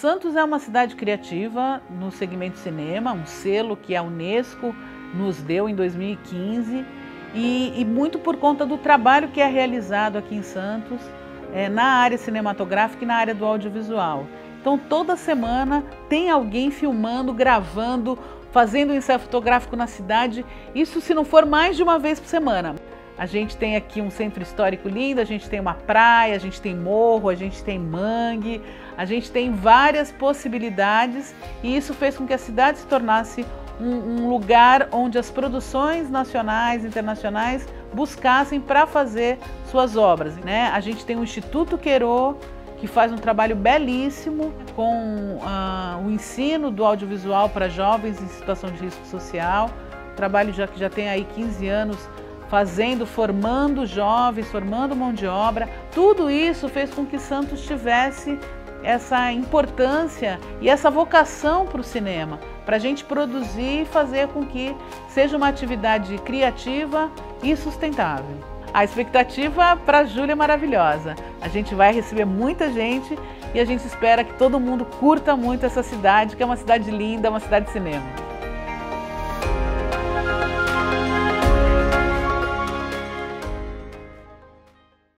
Santos é uma cidade criativa no segmento cinema, um selo que a Unesco nos deu em 2015 e, e muito por conta do trabalho que é realizado aqui em Santos é, na área cinematográfica e na área do audiovisual. Então toda semana tem alguém filmando, gravando, fazendo um ensaio fotográfico na cidade, isso se não for mais de uma vez por semana. A gente tem aqui um centro histórico lindo, a gente tem uma praia, a gente tem morro, a gente tem mangue, a gente tem várias possibilidades e isso fez com que a cidade se tornasse um, um lugar onde as produções nacionais, internacionais buscassem para fazer suas obras. Né? A gente tem o Instituto Queiro, que faz um trabalho belíssimo com uh, o ensino do audiovisual para jovens em situação de risco social. Trabalho já que já tem aí 15 anos fazendo, formando jovens, formando mão de obra. Tudo isso fez com que Santos tivesse essa importância e essa vocação para o cinema, para a gente produzir e fazer com que seja uma atividade criativa e sustentável. A expectativa para Júlia é maravilhosa. A gente vai receber muita gente e a gente espera que todo mundo curta muito essa cidade, que é uma cidade linda, uma cidade de cinema.